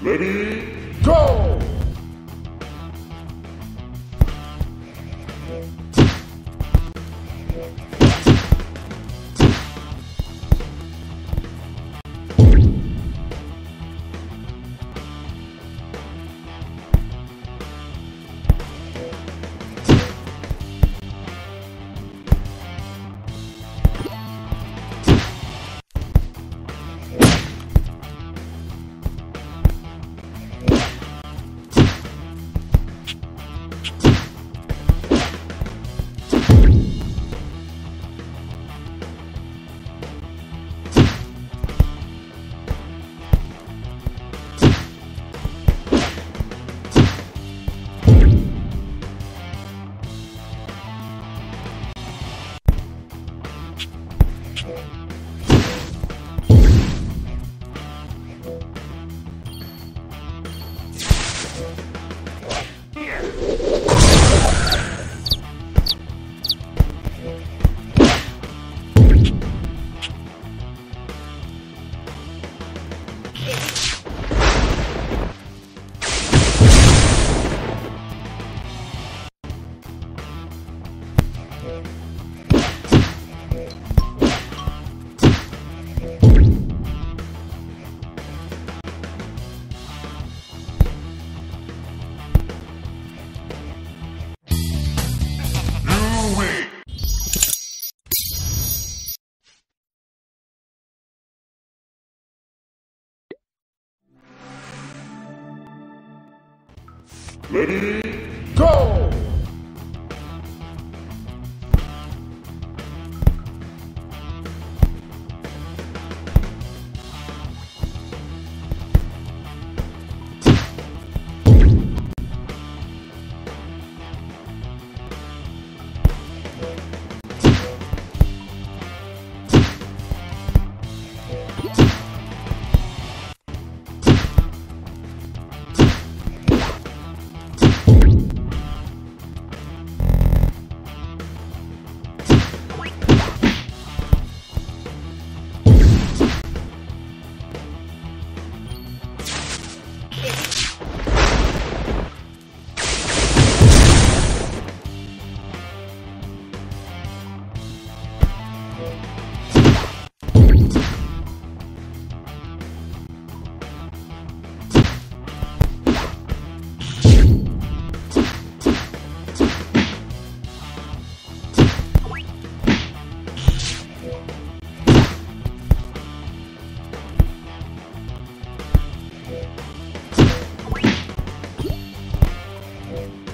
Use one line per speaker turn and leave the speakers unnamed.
Ready, go! Thank Ready, go! Thank you